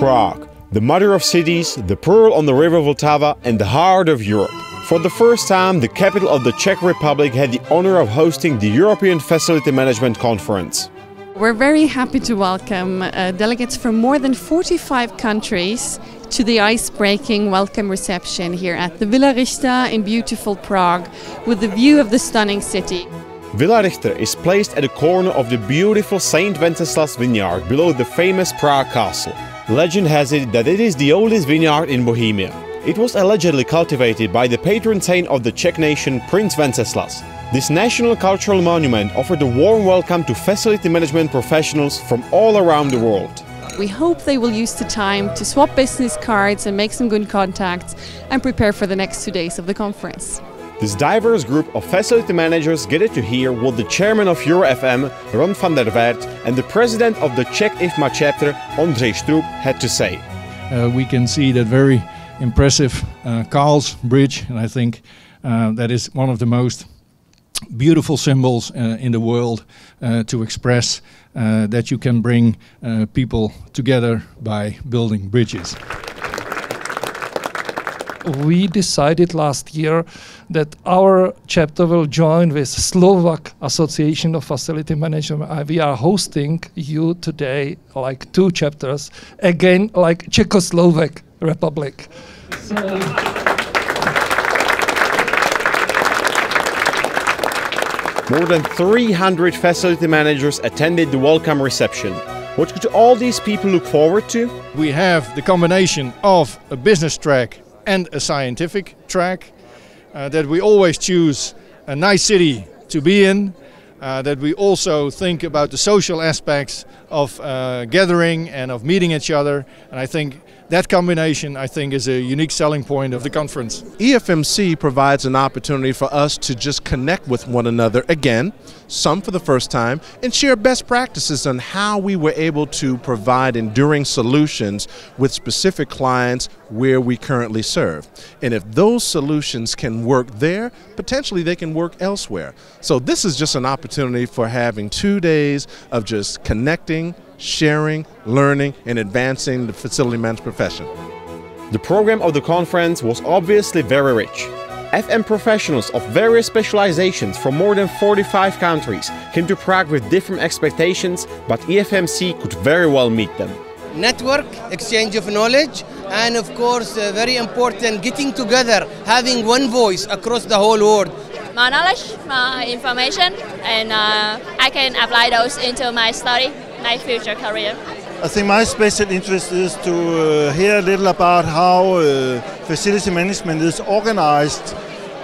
Prague, the mother of cities, the pearl on the river Vltava, and the heart of Europe. For the first time, the capital of the Czech Republic had the honor of hosting the European Facility Management Conference. We're very happy to welcome uh, delegates from more than 45 countries to the ice-breaking welcome reception here at the Villa Richter in beautiful Prague with the view of the stunning city. Villa Richter is placed at the corner of the beautiful St. Wenceslas vineyard below the famous Prague castle. Legend has it that it is the oldest vineyard in Bohemia. It was allegedly cultivated by the patron saint of the Czech nation, Prince Wenceslas. This national cultural monument offered a warm welcome to facility management professionals from all around the world. We hope they will use the time to swap business cards and make some good contacts and prepare for the next two days of the conference. This diverse group of facility managers gathered to hear what the chairman of EuroFM, Ron van der Weerd, and the president of the Czech IFMA chapter, Ondřej Stroup, had to say. Uh, we can see that very impressive uh, Karls Bridge, and I think uh, that is one of the most beautiful symbols uh, in the world uh, to express uh, that you can bring people together by building bridges we decided last year that our chapter will join with Slovak Association of Facility Management. Uh, we are hosting you today like two chapters, again like Czechoslovak Republic. So More than 300 facility managers attended the welcome reception. What could all these people look forward to? We have the combination of a business track and a scientific track, uh, that we always choose a nice city to be in, uh, that we also think about the social aspects of uh, gathering and of meeting each other. And I think that combination, I think, is a unique selling point of the conference. EFMC provides an opportunity for us to just connect with one another again, some for the first time, and share best practices on how we were able to provide enduring solutions with specific clients where we currently serve. And if those solutions can work there, potentially they can work elsewhere. So this is just an opportunity for having two days of just connecting, sharing, learning, and advancing the facility management profession. The program of the conference was obviously very rich. FM professionals of various specializations from more than 45 countries came to Prague with different expectations, but EFMC could very well meet them. Network, exchange of knowledge, and of course, uh, very important, getting together, having one voice across the whole world. My knowledge, my information, and uh, I can apply those into my study my future career. I think my special interest is to uh, hear a little about how uh, facility management is organized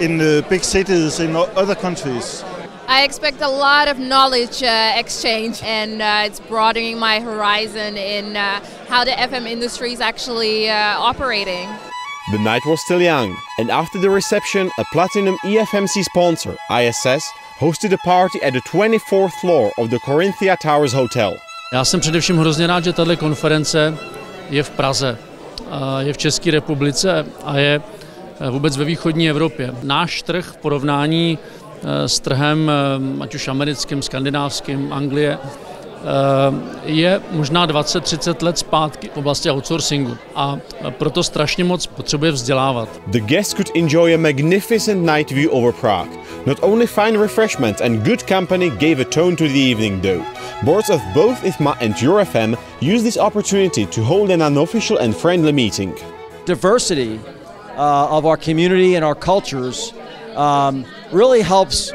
in the big cities in other countries. I expect a lot of knowledge uh, exchange, and uh, it's broadening my horizon in uh, how the FM industry is actually uh, operating. The night was still young, and after the reception, a Platinum EFMC sponsor, ISS, hosted a party at the 24th floor of the Corinthia Towers Hotel. Já jsem především hrozně rád, že tato konference je v Praze, je v České republice a je eh, vůbec ve východní Evropě. Náš trh v porovnání eh, s trhem, eh, ať už americkým, skandinávským, Anglie, je možná 20-30 let zpátky v oblasti outsourcingu a proto strašně moc potřebuje vzdělávat. The guests could enjoy a magnificent night view over Prague. Not only fine refreshments and good company gave a tone to the evening though. Boards of both IFMA and EuroFM used this opportunity to hold an unofficial and friendly meeting. Diversity uh, of our community and our cultures um, really helps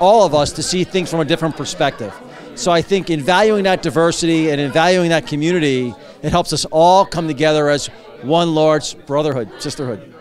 all of us to see things from a different perspective. So I think in valuing that diversity and in valuing that community, it helps us all come together as one large brotherhood, sisterhood.